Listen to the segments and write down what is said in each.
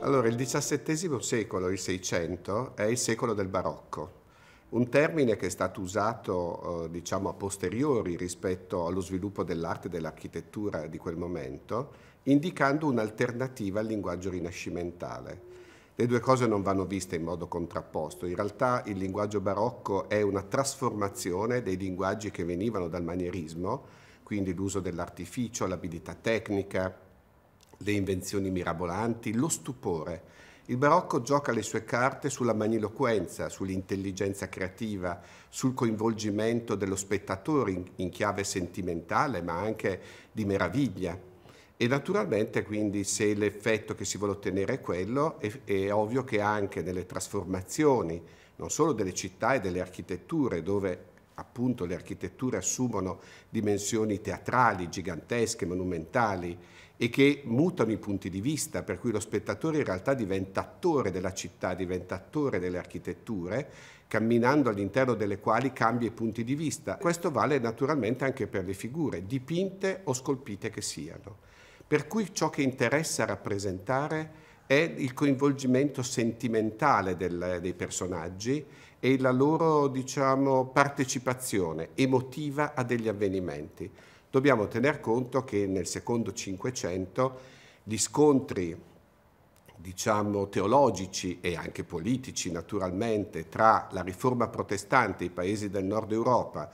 Allora, il XVII secolo, il Seicento, è il secolo del barocco, un termine che è stato usato eh, diciamo a posteriori rispetto allo sviluppo dell'arte e dell'architettura di quel momento, indicando un'alternativa al linguaggio rinascimentale. Le due cose non vanno viste in modo contrapposto. In realtà il linguaggio barocco è una trasformazione dei linguaggi che venivano dal manierismo, quindi l'uso dell'artificio, l'abilità tecnica, le invenzioni mirabolanti, lo stupore. Il barocco gioca le sue carte sulla magniloquenza, sull'intelligenza creativa, sul coinvolgimento dello spettatore in, chiave sentimentale, ma anche di meraviglia. E naturalmente quindi se l'effetto che si vuole ottenere è quello, è, è ovvio che anche nelle trasformazioni, non solo delle città e delle architetture, dove appunto le architetture assumono dimensioni teatrali, gigantesche, monumentali, e che mutano i punti di vista, per cui lo spettatore in realtà diventa attore della città, diventa attore delle architetture, camminando all'interno delle quali cambia i punti di vista. Questo vale naturalmente anche per le figure, dipinte o scolpite che siano. Per cui ciò che interessa rappresentare è il coinvolgimento sentimentale del, dei personaggi e la loro diciamo, partecipazione emotiva a degli avvenimenti. Dobbiamo tener conto che nel secondo Cinquecento gli scontri diciamo teologici e anche politici naturalmente tra la riforma protestante, i paesi del nord Europa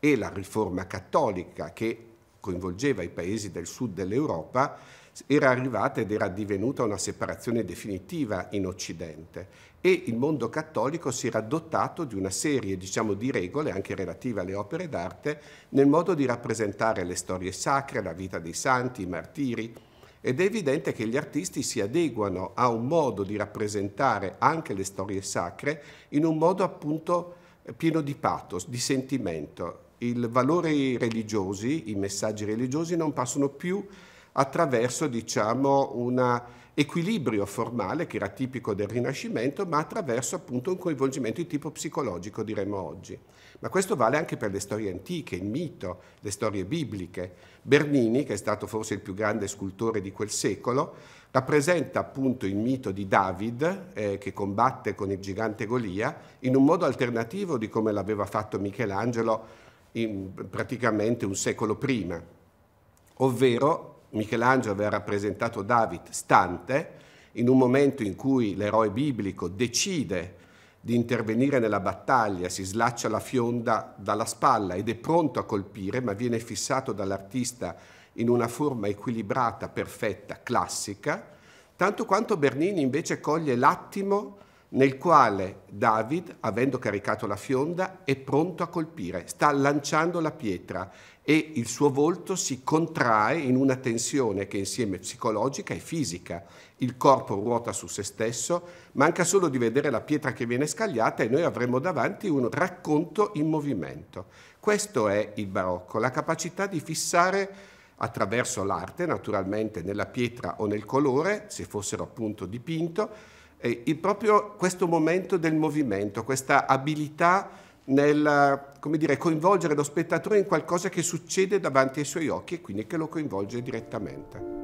e la riforma cattolica che coinvolgeva i paesi del sud dell'Europa era arrivata ed era divenuta una separazione definitiva in Occidente e il mondo cattolico si era dotato di una serie diciamo, di regole, anche relative alle opere d'arte, nel modo di rappresentare le storie sacre, la vita dei santi, i martiri, ed è evidente che gli artisti si adeguano a un modo di rappresentare anche le storie sacre in un modo appunto pieno di pathos, di sentimento. I valori religiosi, i messaggi religiosi non passano più attraverso diciamo, un equilibrio formale che era tipico del Rinascimento, ma attraverso appunto un coinvolgimento di tipo psicologico, diremmo oggi. Ma questo vale anche per le storie antiche, il mito, le storie bibliche. Bernini, che è stato forse il più grande scultore di quel secolo, rappresenta appunto il mito di David eh, che combatte con il gigante Golia in un modo alternativo di come l'aveva fatto Michelangelo in, praticamente un secolo prima, ovvero Michelangelo aveva rappresentato David stante, in un momento in cui l'eroe biblico decide di intervenire nella battaglia, si slaccia la fionda dalla spalla ed è pronto a colpire, ma viene fissato dall'artista in una forma equilibrata, perfetta, classica, tanto quanto Bernini invece coglie l'attimo nel quale David, avendo caricato la fionda, è pronto a colpire, sta lanciando la pietra e il suo volto si contrae in una tensione che insieme psicologica e fisica. Il corpo ruota su se stesso, manca solo di vedere la pietra che viene scagliata e noi avremo davanti un racconto in movimento. Questo è il barocco, la capacità di fissare attraverso l'arte, naturalmente nella pietra o nel colore, se fossero appunto dipinto, eh, proprio questo momento del movimento, questa abilità nel dire, coinvolgere lo spettatore in qualcosa che succede davanti ai suoi occhi e quindi che lo coinvolge direttamente.